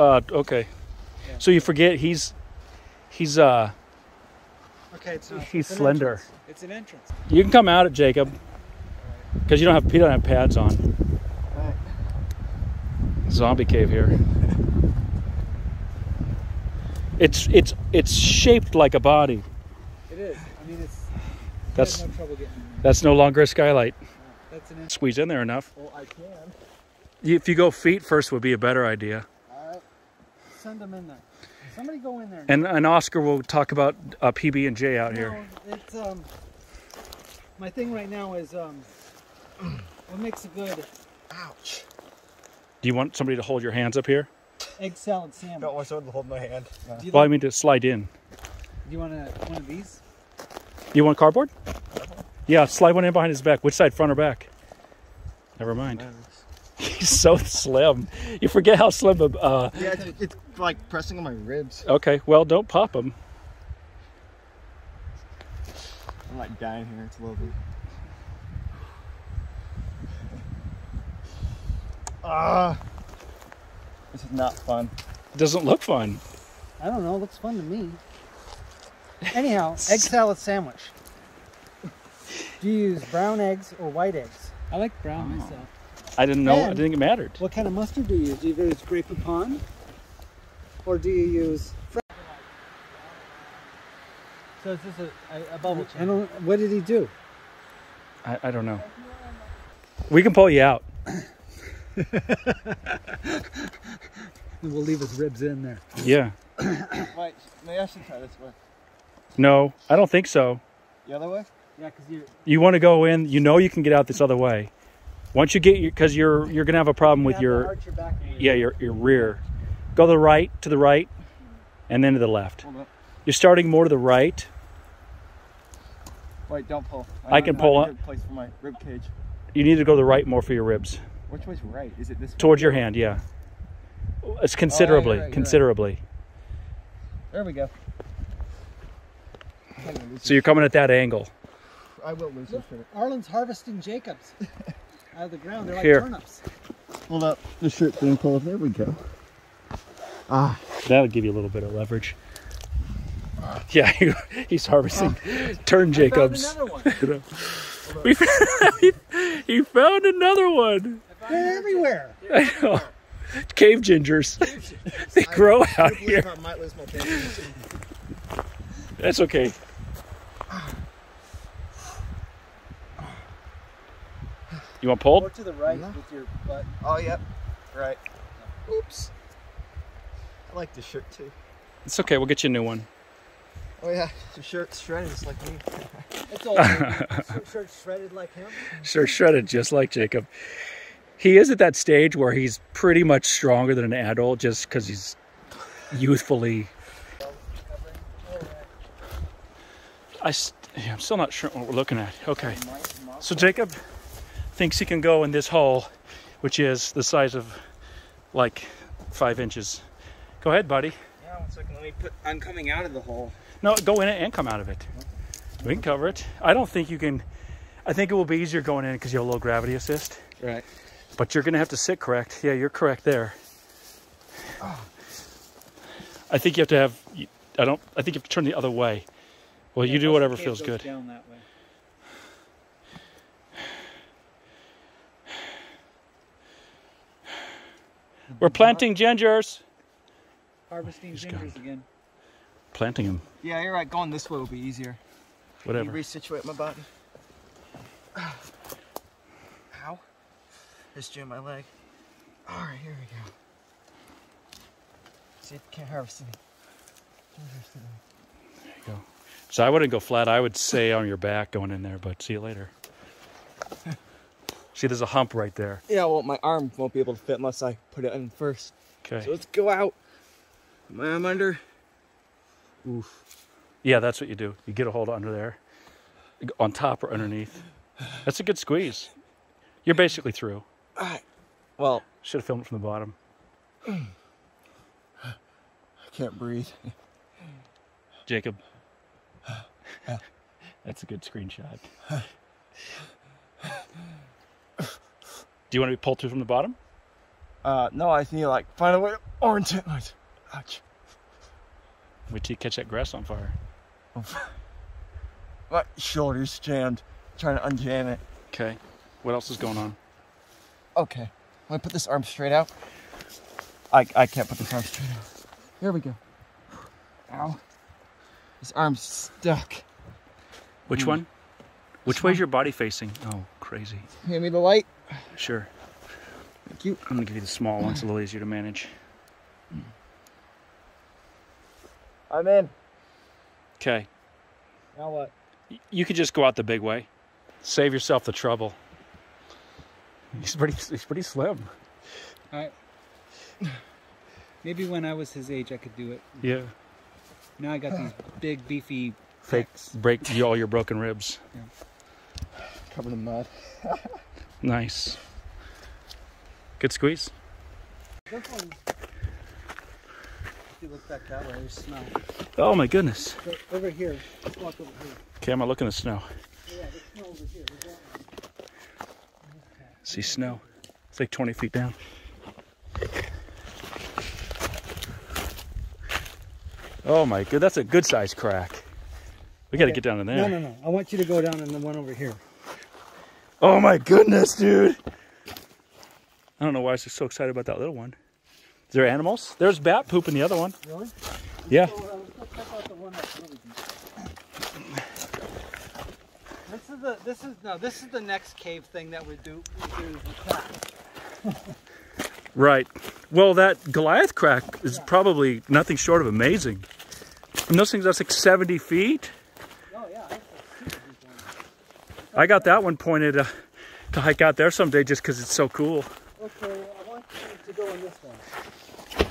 Uh, okay. Yeah. So you forget he's he's uh Okay, it's not. He's it's slender. entrance. It's an entrance. you can come out at Jacob because you don't have you don't have pads on. Alright. Zombie cave here. It's it's it's shaped like a body. It is. I mean, it's. That's no trouble getting in that's no longer a skylight. That's an. Squeeze in there enough. Well, I can. If you go feet first would be a better idea. Alright. Send them in there. Somebody go in there. And and Oscar will talk about uh, PB and J out here. It's um. My thing right now is um. What makes a good Ouch. Do you want somebody to hold your hands up here? egg salad sandwich? Don't want someone to hold my hand. Do you, Well, I like- mean to slide in. do you want a, one of these? You want cardboard? Yeah, slide one in behind his back. Which side, front or back? Never mind. He's so slim. You forget how slim. a- Uh, Yeah, it's, it's like pressing on my ribs. okay, well, don't pop him. I'm like dying here. It's lovely. Ah, this is not fun. It Doesn't look fun. I don't know. It Looks fun to me. Anyhow, egg salad sandwich. Do you use brown eggs or white eggs? I like brown myself. I didn't know. I didn't think it mattered. What kind of mustard do you use? Do you use Grey Poupon? Or do you use... So is this a, a, bubble I don't, what did he do? I, I don't know. We can pull you out. We'll leave his ribs in there. Yeah. Wait, maybe I should try this way. No, I don't think so. The other way? Yeah, because you You want to go in. You know you can get out this other way. Once you get your, because you're you're gonna have a problem with your your back. yeah your your rear. Go to the right, to the right, and then to the left. You're starting more to the right. Wait, don't pull. I can pull up. place for my rib cage. You need to go to the right more for your ribs. Which way's right? Is it this way? Towards your hand, yeah. It's oh, considerably, right, you're right. considerably. There we go. I'm gonna lose So you're coming at that angle. I will lose this shirt. Arlen's harvesting Jacobs out of the ground. They're like Here. turnips. Hold up. The shirt being pulled. There we go. Ah, That'll give you a little bit of leverage. Yeah, he- he's harvesting. Turn Jacobs. Found another one. We he, he found another one. They're everywhere. I know. Cave gingers. They grow out here. I might lose my. That's okay. You want Go pulled? to the right No. with your butt. Oh, yep. Right. Oops. I like this shirt too. It's okay. We'll get you a new one. Oh yeah, the shirt's shredded just like me. It's all shirt, shirt shredded like him. Sure, shredded just like Jacob. He is at that stage where he's pretty much stronger than an adult just because he's youthfully. I st- yeah, I'm still not sure what we're looking at. Okay. So Jacob thinks he can go in this hole, which is the size of like five inches. Go ahead, buddy. Yeah, one second. Let me put. I'm coming out of the hole. No, go in it and come out of it. We can cover it. I don't think you can. I think it will be easier going in because you have a low gravity assist. Right. But you're going to have to sit correct. Yeah, you're correct there. I think you have to have. I don't. I think you have to turn the other way. Well, you do whatever feels good. Down that way. We're planting gingers. Harvesting He's gingers again. Planting them. Yeah, you're right. Going this way will be easier. Whatever. Let me resituate my body. Ow. Just doing my leg. Alright, here we go. See, it can't harvest me. Can't. There you go. So I wouldn't go flat. I would say on your back going in there. But see you later. see, there's a hump right there. Yeah, well, my arm won't be able to fit unless I put it in first. Okay. So let's go out. My arm under. Oof. Yeah, that's what you do. You get a hold under there, on top or underneath. That's a good squeeze. You're basically through. Alright. Well, Should have filmed it from the bottom. I can't breathe. Jacob. That's a good screenshot. Do you want to be pulled through from the bottom? Uh, no, I need to like find a way to orient it. Like, ouch. Wait till you catch that grass on fire. My shoulder's jammed. Trying to unjam it. Okay. What else is going on? Okay. Let me put this arm straight out. I, I can't put this arm straight out. Here we go. Ow. This arm's stuck. Which one? Which way's your body facing? Oh, crazy. Hand me the light. Sure. Thank you. I'm gonna give you the small one. It's a little easier to manage. I'm in. Okay. Now what? You could just go out the big way. Save yourself the trouble. He's pretty. He's pretty slim. I, maybe when I was his age, I could do it. Yeah. Now I got these big, beefy. Fake pecs. break all your broken ribs. Covered in mud. Nice. Good squeeze. This one. If you look back that way, there's snow. Oh my goodness. Over here, let's walk over here. Okay, I'm gonna look in the snow. Yeah, there's snow over here. There's that one. See snow. It's like 20 feet down. Oh my good, that's a good sized crack. We gotta get down in there. No, no, no. I want you to go down in the one over here. Oh my goodness, dude. I don't know why I was so excited about that little one. Is there animals? There's bat poop in the other one. Really? Yeah. So, uh, let's go check out the one really. This is the this is no this is the next cave thing that we do we do crack. Right. Well, that Goliath crack is probably nothing short of amazing. And those things, that's like 70 feet. Oh yeah, that's a super deep one. I got that one pointed uh, to hike out there someday just because it's so cool. Okay, I want you to go on this one.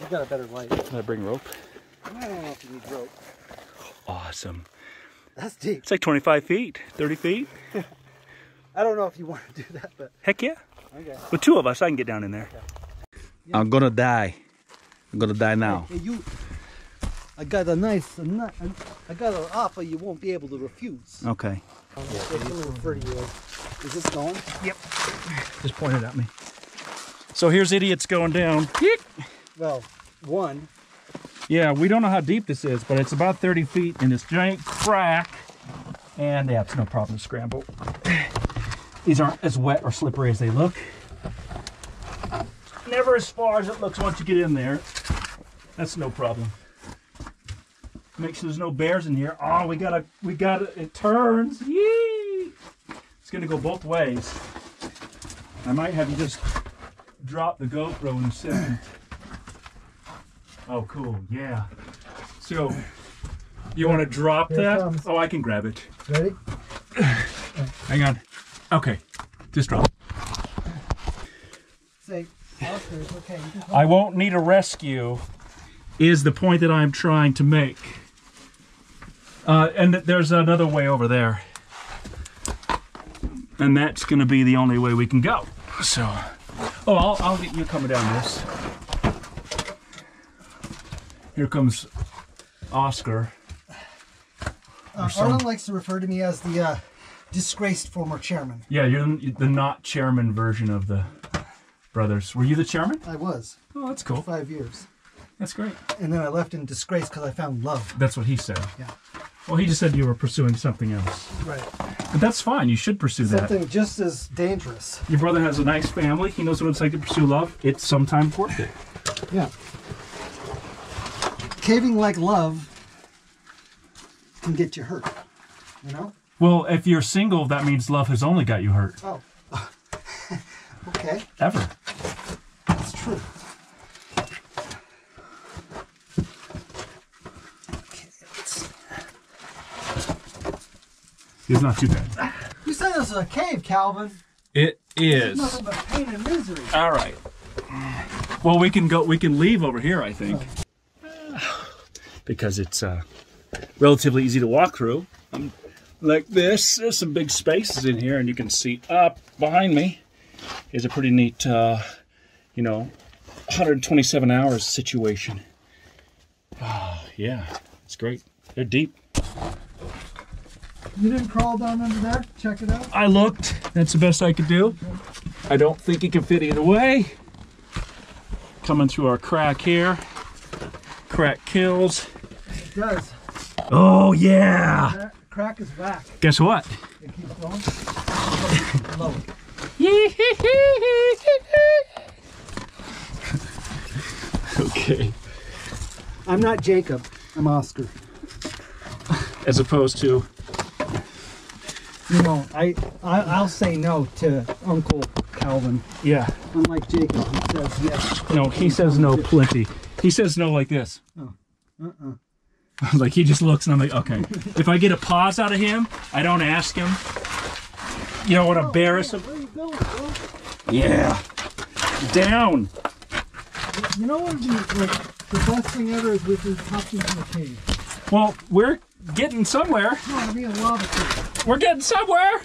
You got a better light. Can I bring rope? I don't know if you need rope. Awesome. That's deep. It's like 25 feet, 30 feet. I don't know if you want to do that, but Heck yeah. okay. With two of us, I can get down in there. I'm gonna die. I'm gonna die now. Hey, you. I got a nice, a ni- I got an offer you won't be able to refuse. Okay. I'm refer to you. Is this going? Yep. Just point it at me. So here's idiots going down. Yeek. Well, one. Yeah, we don't know how deep this is, but it's about 30 feet in this giant crack. And yeah, it's no problem to scramble. These aren't as wet or slippery as they look. Never as far as it looks once you get in there. That's no problem. Make sure there's no bears in here. Oh, we gotta, we gotta, it turns. Yee! It's gonna go both ways. I might have you just drop the GoPro in a second. Oh, cool. Yeah. So, you want to drop that? Oh, I can grab it. Ready? Hang on. Okay. Just drop. Say, Oscar, okay. I won't need a rescue, is the point that I'm trying to make. Uh, and there's another way over there. And that's going to be the only way we can go. So, oh, I'll, I'll get you coming down this. Here comes Oscar. Uh, Arlen likes to refer to me as the uh, disgraced former chairman. Yeah, you're the the not chairman version of the brothers. Were you the chairman? I was Oh, that's cool. five years, That's great. and then I left in disgrace because I found love. That's what he said. Yeah. Well, he just said you were pursuing something else. Right. But that's fine. You should pursue that. Something just as dangerous. Your brother has a nice family. He knows what it's like to pursue love. It's sometimes worth it. Yeah. Caving like love can get you hurt. You know? Well, if you're single, that means love has only got you hurt. Oh. okay, Ever. that's true. It's not too bad. You said this was a cave, Calvin. It is. nothing but pain and misery. All right. Well, we can go. We can leave over here, I think, because it's uh, relatively easy to walk through. Um, like this, there's some big spaces in here, and you can see up behind me is a pretty neat, uh, you know, 127 hours situation. Oh, yeah, it's great. They're deep. You didn't crawl down under there? Check it out. I looked. That's the best I could do. I don't think it can fit either way. coming through our crack here. Crack kills. It does. Oh yeah! Crack, crack is whack. Guess what? It keeps going. Low. okay. I'm not Jacob. I'm Oscar. As opposed to You know, I, I I'll say no to Uncle Calvin. yeah. Unlike Jacob, he says yes. No, he says no plenty. He says no like this. Oh, uh-uh. like he just looks and I'm like, okay. If I get a pause out of him, I don't ask him. You know what oh, embarrass him? Going? Yeah. Down. You know what would be like the best thing ever is with these popped into the cave. Well, we're getting somewhere. No, I mean a lava cave. We're getting somewhere.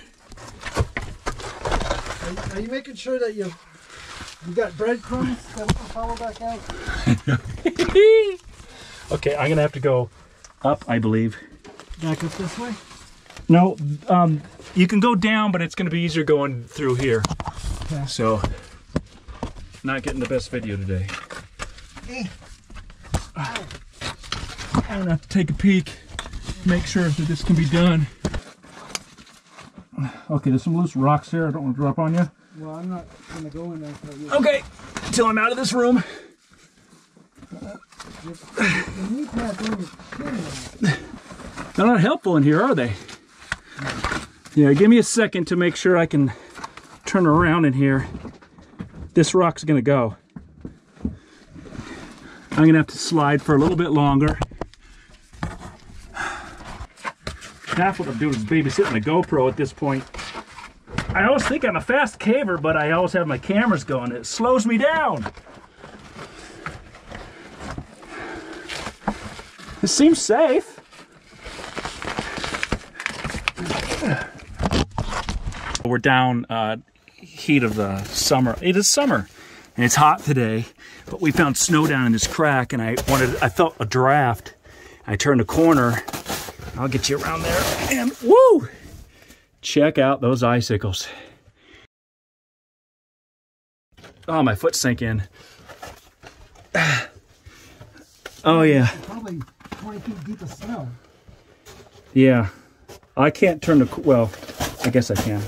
Are, are you making sure that you you got breadcrumbs that we can follow back out? okay, I'm gonna have to go up, I believe. Back up this way. No, um, you can go down, but it's gonna be easier going through here. Okay. So, not getting the best video today. Hey. I'm gonna have to take a peek, make sure that this can be done. Okay, there's some loose rocks here. I don't want to drop on you. Well, I'm not gonna go in there. Okay, until I'm out of this room. The knee pads on your chin now. They're not helpful in here, are they? Yeah, give me a second to make sure I can turn around in here. This rock's gonna go. I'm gonna have to slide for a little bit longer. Half what I'm doing is babysitting the GoPro at this point. I always think I'm a fast caver, but I always have my cameras going. It slows me down. It seems safe. We're down uh, heat of the summer. It is summer, and it's hot today. But we found snow down in this crack, and I wanted. I felt a draft. I turned a corner. I'll get you around there, and woo! Check out those icicles. Oh, my foot sank in. Oh yeah, Probably 20 feet deep of snow. yeah. I can't turn the. Well, I guess I can.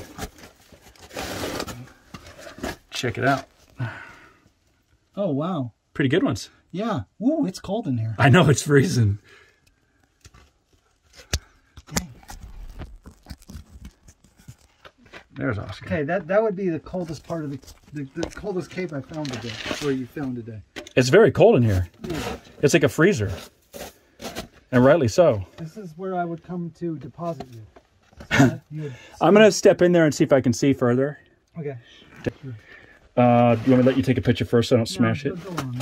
Check it out. Oh wow. Pretty good ones. Yeah. Ooh, it's cold in here. I know it's freezing. There's Oscar. Okay, that that would be the coldest part of the the, the coldest cave I found today. Where you found today. It's very cold in here. Yeah. It's like a freezer. And rightly so. This is where I would come to deposit you. So you I'm going to step in there and see if I can see further. okay. Uh, do you want me to let you take a picture first so I don't smash No, it? go on.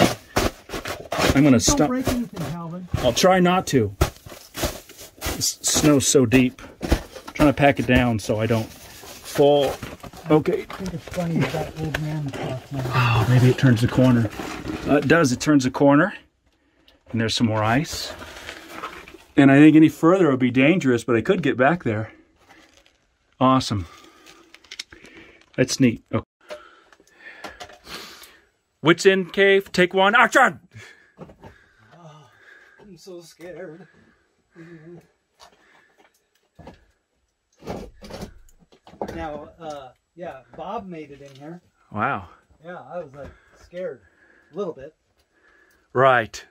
I'm going to Don't stop. break anything, Calvin. I'll try not to. This snow's so deep. I'm trying to pack it down so I don't fall. Okay. I think it's funny that that old man. Oh, maybe it turns the corner. Uh, it does. It turns the corner. And there's some more ice. And I think any further would be dangerous, but I could get back there. Awesome. That's neat. Okay. Wits End cave, take one, action! I'm so scared. Now, uh, yeah, Bob made it in here. Wow. Yeah, I was like scared a little bit. Right.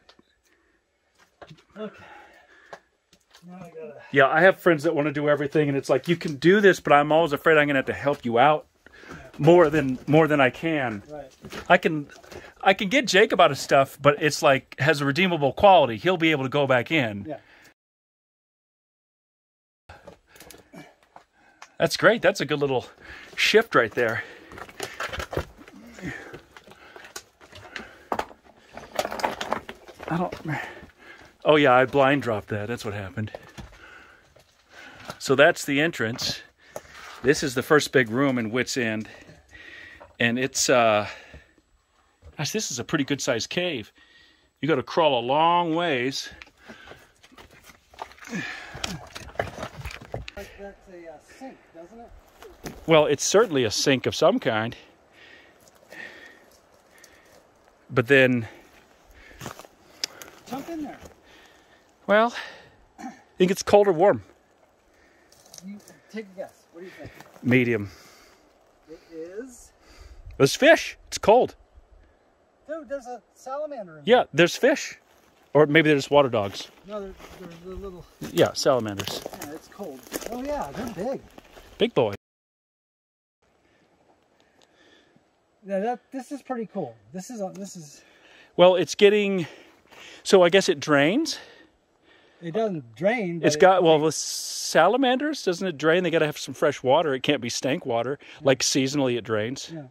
Okay. Now I gotta. Yeah, I have friends that want to do everything, and it's like you can do this, but I'm always afraid I'm going to have to help you out more than more than I can. Right. I can, I can get Jacob out of stuff, but it's like has a redeemable quality. He'll be able to go back in. Yeah. That's great. That's a good little shift right there. I don't. Oh yeah, I blind dropped that. That's what happened. So that's the entrance. This is the first big room in Wits End, and it's uh, gosh, this is a pretty good sized cave. You got to crawl a long ways. Like that's a uh, sink, doesn't it? Well, it's certainly a sink of some kind. But then, Jump in there. well, I think it's cold or warm. You take a guess. What do you think? Medium. It is. There's fish. It's cold. Dude, there's a salamander in Yeah, there's fish. Or maybe they're just water dogs. No, there's a little. Yeah, salamanders. Yeah, it's cold. Oh yeah, they're big. Big boy. Yeah, that this is pretty cool. This is uh, this is. Well, it's getting. So I guess it drains. It doesn't drain. It's it- got well with salamanders, doesn't it drain? They got to have some fresh water. It can't be stank water. Like seasonally, it drains. Yeah.